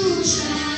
children.